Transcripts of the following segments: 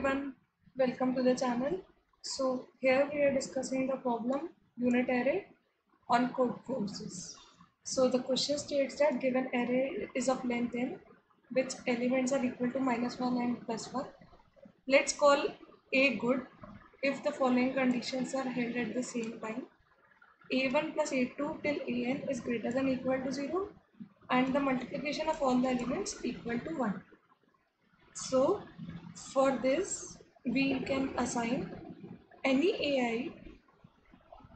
everyone, welcome to the channel. So here we are discussing the problem unit array on code forces. So the question states that given array is of length n which elements are equal to minus 1 and plus 1. Let's call a good if the following conditions are held at the same time. a1 plus a2 till an is greater than equal to 0 and the multiplication of all the elements equal to 1. So for this we can assign any AI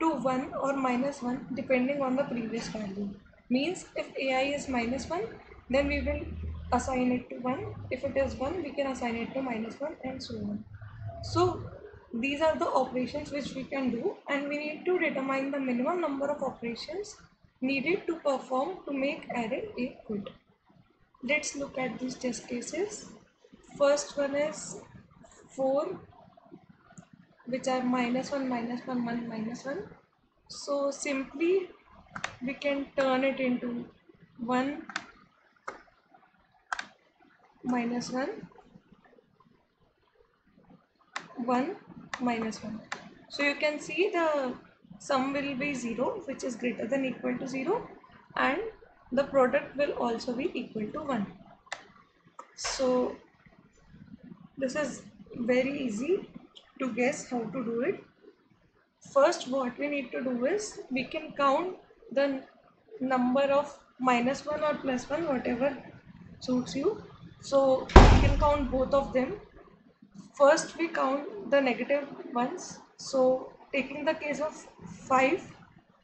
to 1 or minus 1 depending on the previous value. Means if AI is minus 1 then we will assign it to 1. If it is 1 we can assign it to minus 1 and so on. So these are the operations which we can do and we need to determine the minimum number of operations needed to perform to make array a good. Let's look at these test cases. First one is 4 which are minus 1 minus 1 1 minus 1. So simply we can turn it into 1 minus 1 1 minus 1 so you can see the sum will be 0 which is greater than equal to 0 and the product will also be equal to 1 so this is very easy to guess how to do it. First what we need to do is we can count the number of minus 1 or plus 1 whatever suits you. So we can count both of them. First we count the negative ones. So taking the case of 5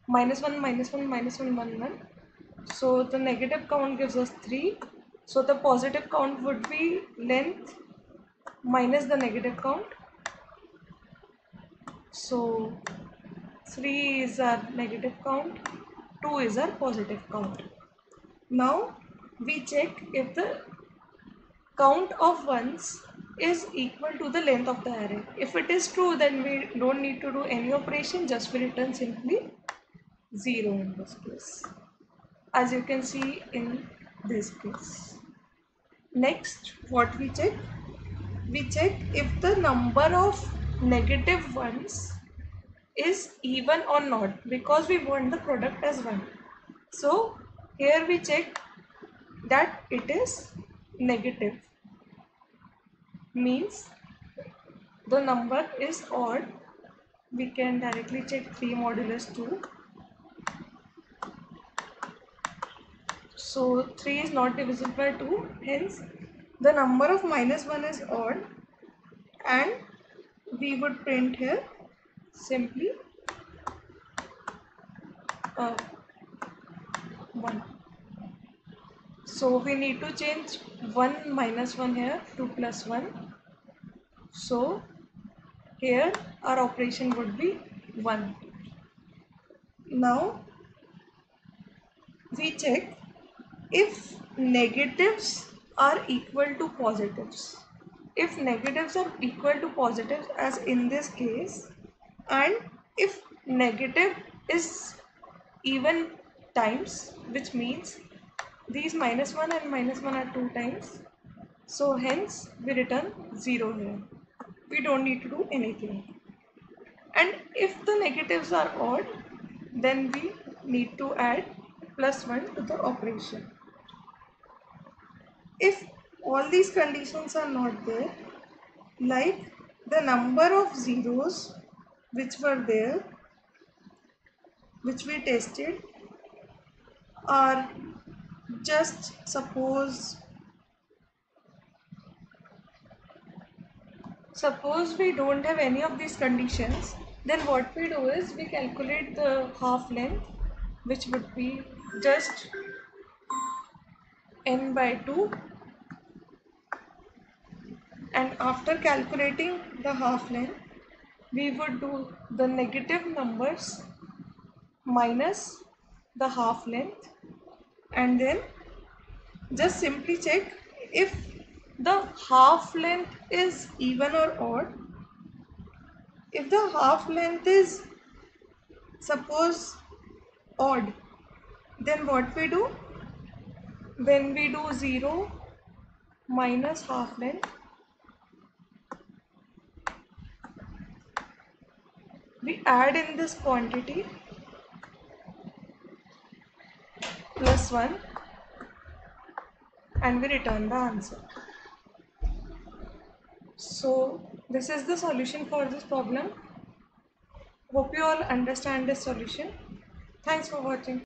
minus 1 minus 1 minus 1 1 1 so the negative count gives us 3 so the positive count would be length minus the negative count so 3 is our negative count 2 is our positive count now we check if the count of ones is equal to the length of the array. If it is true, then we don't need to do any operation, just we return simply 0 in this case, as you can see in this case. Next, what we check? We check if the number of negative ones is even or not because we want the product as 1. So, here we check that it is negative. Means the number is odd. We can directly check 3 modulus 2 so 3 is not divisible by 2 hence the number of minus 1 is odd and we would print here simply uh, 1 so we need to change 1 minus 1 here to plus 1 so here our operation would be 1 now we check if negatives are equal to positives. If negatives are equal to positives as in this case and if negative is even times which means these minus 1 and minus 1 are 2 times so hence we return 0 here. We don't need to do anything. And if the negatives are odd then we need to add plus 1 to the operation if all these conditions are not there like the number of zeros which were there which we tested are just suppose suppose we don't have any of these conditions then what we do is we calculate the half length which would be just n by 2 and after calculating the half length we would do the negative numbers minus the half length. And then just simply check if the half length is even or odd. If the half length is suppose odd then what we do? When we do 0 minus half length we add in this quantity plus 1 and we return the answer. So this is the solution for this problem. Hope you all understand this solution. Thanks for watching.